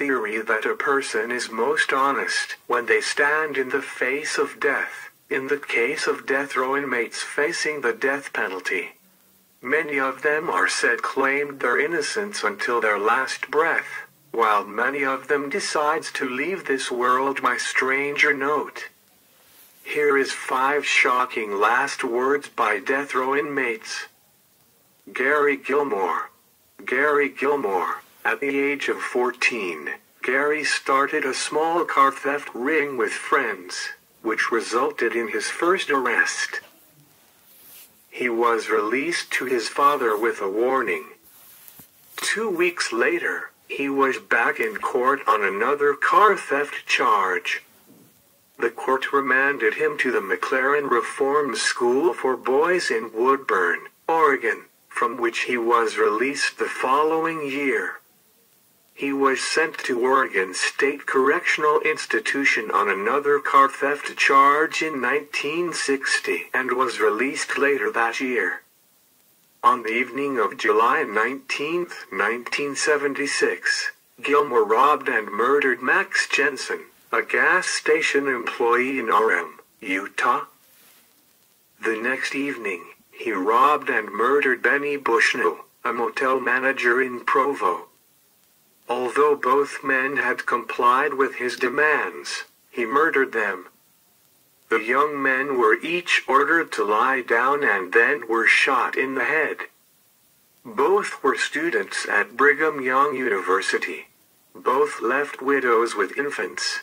theory that a person is most honest when they stand in the face of death, in the case of death row inmates facing the death penalty. Many of them are said claimed their innocence until their last breath, while many of them decides to leave this world by stranger note. Here is five shocking last words by death row inmates. Gary Gilmore. Gary Gilmore, at the age of 14, Gary started a small car theft ring with friends, which resulted in his first arrest. He was released to his father with a warning. Two weeks later, he was back in court on another car theft charge. The court remanded him to the McLaren Reform School for Boys in Woodburn, Oregon, from which he was released the following year. He was sent to Oregon State Correctional Institution on another car theft charge in 1960 and was released later that year. On the evening of July 19, 1976, Gilmore robbed and murdered Max Jensen, a gas station employee in Orem, Utah. The next evening, he robbed and murdered Benny Bushnell, a motel manager in Provo. Although both men had complied with his demands, he murdered them. The young men were each ordered to lie down and then were shot in the head. Both were students at Brigham Young University. Both left widows with infants.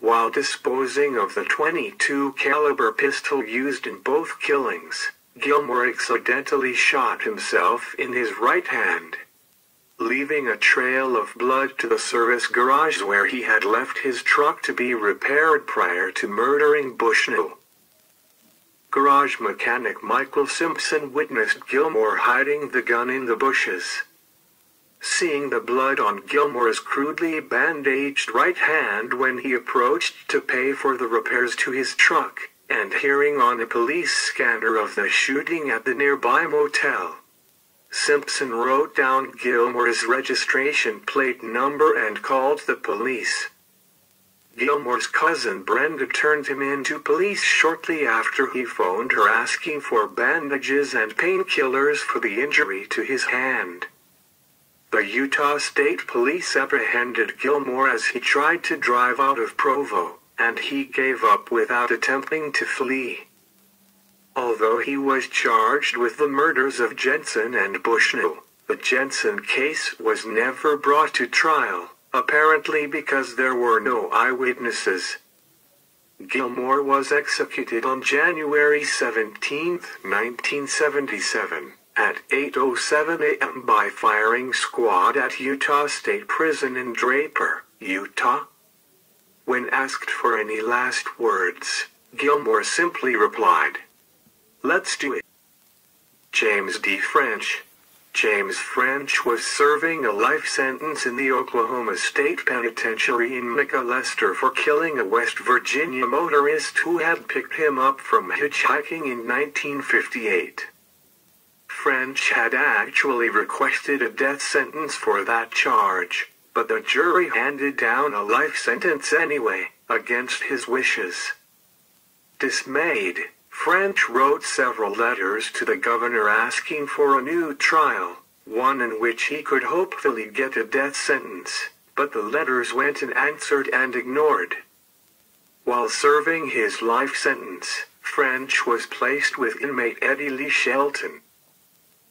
While disposing of the 22 caliber pistol used in both killings, Gilmore accidentally shot himself in his right hand leaving a trail of blood to the service garage where he had left his truck to be repaired prior to murdering Bushnell. Garage mechanic Michael Simpson witnessed Gilmore hiding the gun in the bushes. Seeing the blood on Gilmore's crudely bandaged right hand when he approached to pay for the repairs to his truck, and hearing on a police scanner of the shooting at the nearby motel, Simpson wrote down Gilmore's registration plate number and called the police. Gilmore's cousin Brenda turned him in to police shortly after he phoned her asking for bandages and painkillers for the injury to his hand. The Utah State Police apprehended Gilmore as he tried to drive out of Provo, and he gave up without attempting to flee. Although he was charged with the murders of Jensen and Bushnell, the Jensen case was never brought to trial, apparently because there were no eyewitnesses. Gilmore was executed on January 17, 1977, at 8.07 a.m. by firing squad at Utah State Prison in Draper, Utah. When asked for any last words, Gilmore simply replied, Let's do it. James D. French. James French was serving a life sentence in the Oklahoma State Penitentiary in McAlester for killing a West Virginia motorist who had picked him up from hitchhiking in 1958. French had actually requested a death sentence for that charge, but the jury handed down a life sentence anyway, against his wishes. Dismayed, French wrote several letters to the governor asking for a new trial, one in which he could hopefully get a death sentence, but the letters went unanswered and ignored. While serving his life sentence, French was placed with inmate Eddie Lee Shelton.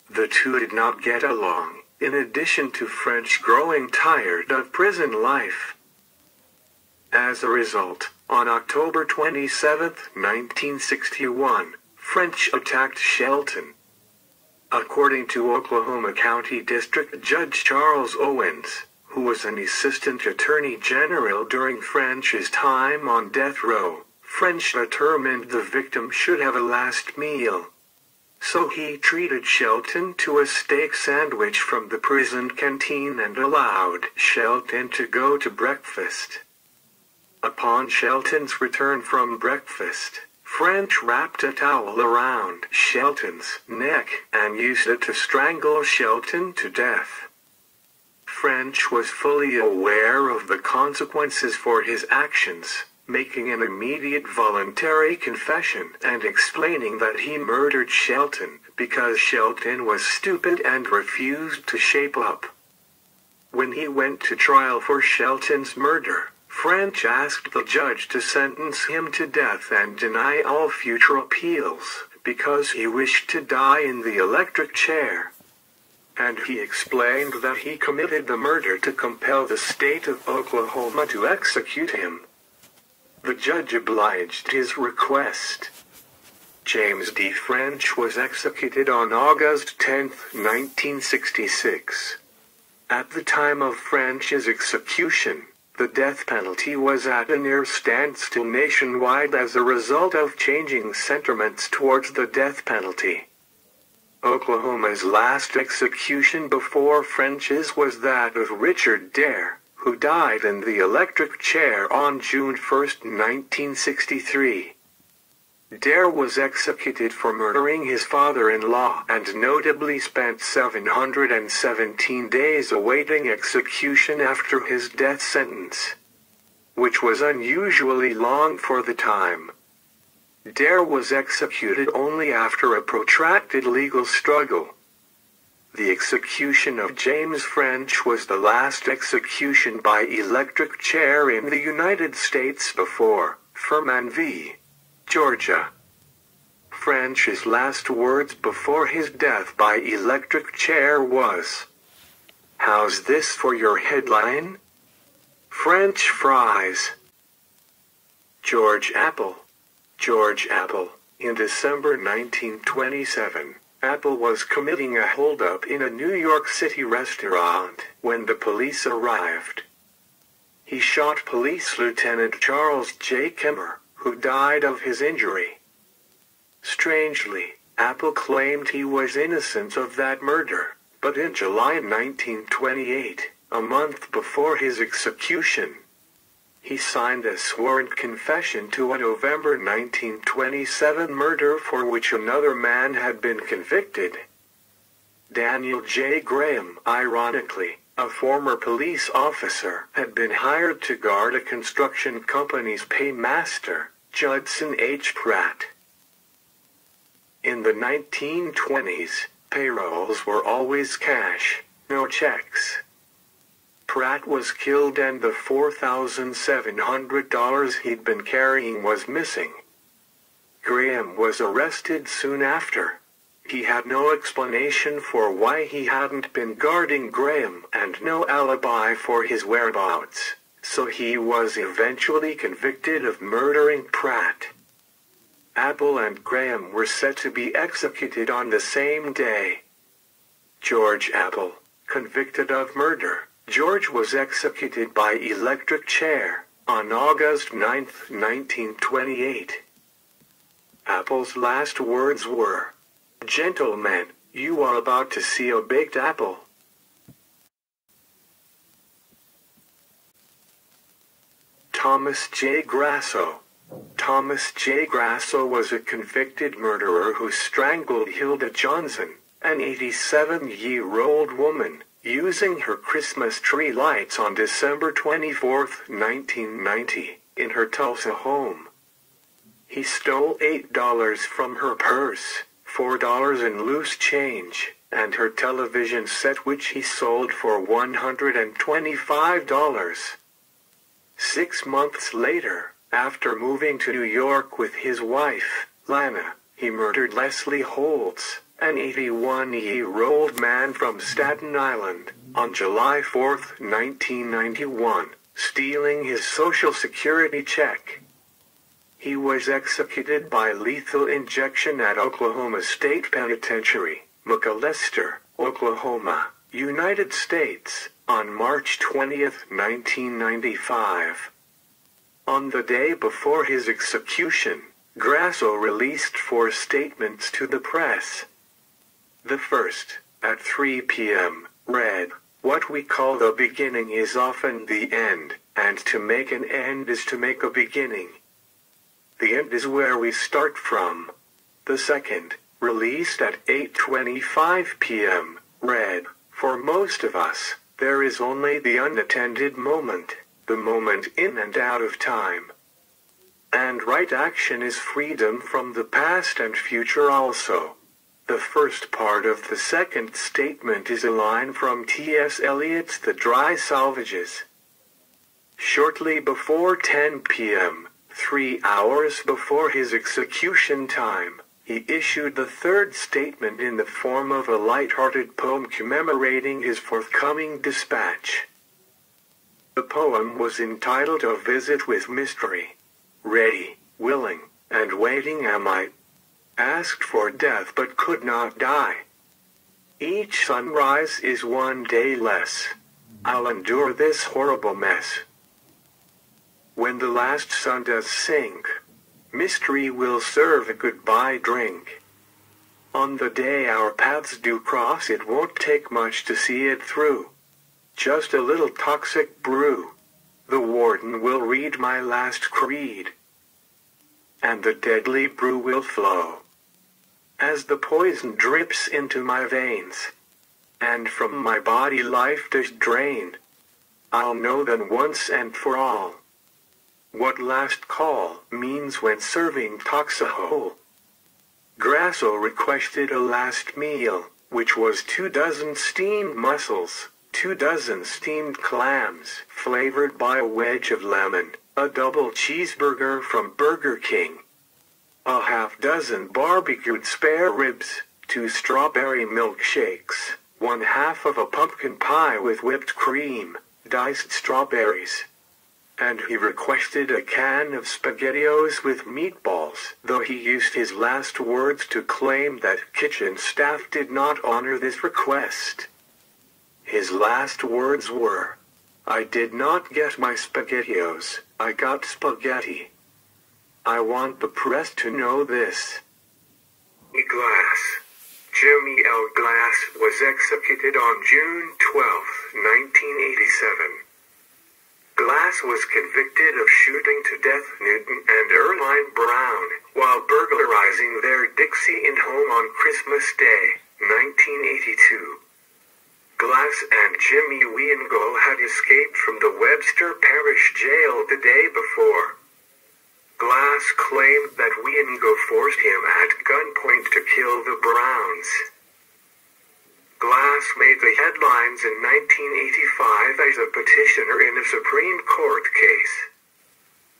The two did not get along, in addition to French growing tired of prison life. As a result, on October 27, 1961, French attacked Shelton. According to Oklahoma County District Judge Charles Owens, who was an assistant attorney general during French's time on death row, French determined the victim should have a last meal. So he treated Shelton to a steak sandwich from the prison canteen and allowed Shelton to go to breakfast. Upon Shelton's return from breakfast, French wrapped a towel around Shelton's neck and used it to strangle Shelton to death. French was fully aware of the consequences for his actions, making an immediate voluntary confession and explaining that he murdered Shelton because Shelton was stupid and refused to shape up. When he went to trial for Shelton's murder, French asked the judge to sentence him to death and deny all future appeals, because he wished to die in the electric chair. And he explained that he committed the murder to compel the state of Oklahoma to execute him. The judge obliged his request. James D. French was executed on August 10, 1966. At the time of French's execution, the death penalty was at a near standstill nationwide as a result of changing sentiments towards the death penalty. Oklahoma's last execution before French's was that of Richard Dare, who died in the electric chair on June 1, 1963. Dare was executed for murdering his father-in-law and notably spent 717 days awaiting execution after his death sentence, which was unusually long for the time. Dare was executed only after a protracted legal struggle. The execution of James French was the last execution by electric chair in the United States before Furman v. Georgia. French's last words before his death by electric chair was, How's this for your headline? French fries. George Appel. George Appel, in December 1927, Appel was committing a holdup in a New York City restaurant when the police arrived. He shot Police Lieutenant Charles J. Kemmer, who died of his injury. Strangely, Appel claimed he was innocent of that murder, but in July 1928, a month before his execution, he signed a sworn confession to a November 1927 murder for which another man had been convicted. Daniel J. Graham, ironically, a former police officer, had been hired to guard a construction company's paymaster, Judson H. Pratt. In the 1920s, payrolls were always cash, no checks. Pratt was killed and the $4,700 he'd been carrying was missing. Graham was arrested soon after. He had no explanation for why he hadn't been guarding Graham and no alibi for his whereabouts so he was eventually convicted of murdering Pratt. Appel and Graham were set to be executed on the same day. George Appel, convicted of murder, George was executed by electric chair on August 9, 1928. Appel's last words were, Gentlemen, you are about to see a baked apple. Thomas J. Grasso. Thomas J. Grasso was a convicted murderer who strangled Hilda Johnson, an 87-year-old woman, using her Christmas tree lights on December 24, 1990, in her Tulsa home. He stole $8 from her purse, $4 in loose change, and her television set which he sold for $125. Six months later, after moving to New York with his wife, Lana, he murdered Leslie Holtz, an 81-year-old man from Staten Island, on July 4, 1991, stealing his Social Security check. He was executed by lethal injection at Oklahoma State Penitentiary, McAlester, Oklahoma, United States, on March 20, 1995. On the day before his execution, Grasso released four statements to the press. The first, at 3 p.m., read, What we call the beginning is often the end, and to make an end is to make a beginning. The end is where we start from. The second, released at 8.25 p.m., read, For most of us, There is only the unattended moment, the moment in and out of time. And right action is freedom from the past and future also. The first part of the second statement is a line from T.S. Eliot's The Dry Salvages. Shortly before 10 p.m., three hours before his execution time, he issued the third statement in the form of a light-hearted poem commemorating his forthcoming dispatch. The poem was entitled A Visit with Mystery. Ready, willing, and waiting am I. Asked for death but could not die. Each sunrise is one day less. I'll endure this horrible mess. When the last sun does sink, mystery will serve a goodbye drink. On the day our paths do cross it won't take much to see it through. Just a little toxic brew. The warden will read my last creed. And the deadly brew will flow. As the poison drips into my veins. And from my body life does drain. I'll know then once and for all. What last call means when serving Toxahol. Grasso requested a last meal, which was two dozen steamed mussels, two dozen steamed clams, flavored by a wedge of lemon, a double cheeseburger from Burger King, a half dozen barbecued spare ribs, two strawberry milkshakes, one half of a pumpkin pie with whipped cream, diced strawberries, and he requested a can of spaghettios with meatballs, though he used his last words to claim that kitchen staff did not honor this request. His last words were, I did not get my spaghettios, I got spaghetti. I want the press to know this. Glass. Jimmy L. Glass was executed on June 12, 1987. Glass was convicted of shooting to death Newton and Earline Brown while burglarizing their Dixie Inn home on Christmas Day, 1982. Glass and Jimmy Wingo had escaped from the Webster Parish jail the day before. Glass claimed that Wingo forced him at gunpoint to kill the Browns. Glass made the headlines in 1985 as a petitioner in a Supreme Court case.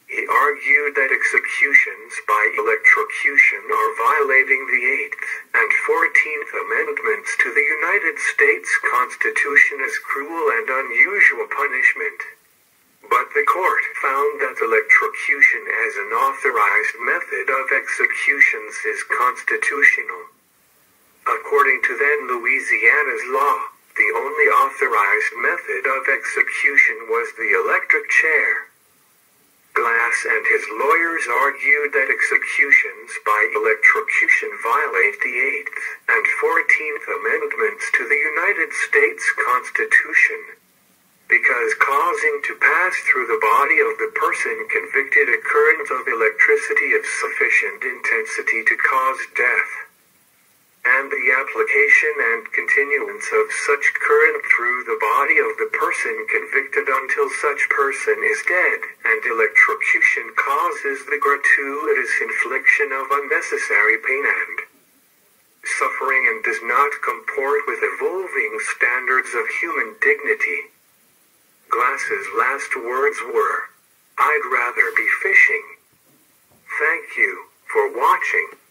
He argued that executions by electrocution are violating the 8th and 14th Amendments to the United States Constitution as cruel and unusual punishment. But the court found that electrocution as an authorized method of executions is constitutional. According to then Louisiana's law, the only authorized method of execution was the electric chair. Glass and his lawyers argued that executions by electrocution violate the 8th and 14th Amendments to the United States Constitution because causing to pass through the body of the person convicted a current of electricity of sufficient intensity to cause death and the application and continuance of such current through the body of the person convicted until such person is dead, and electrocution causes the gratuitous infliction of unnecessary pain and suffering and does not comport with evolving standards of human dignity. Glass's last words were, I'd rather be fishing. Thank you for watching.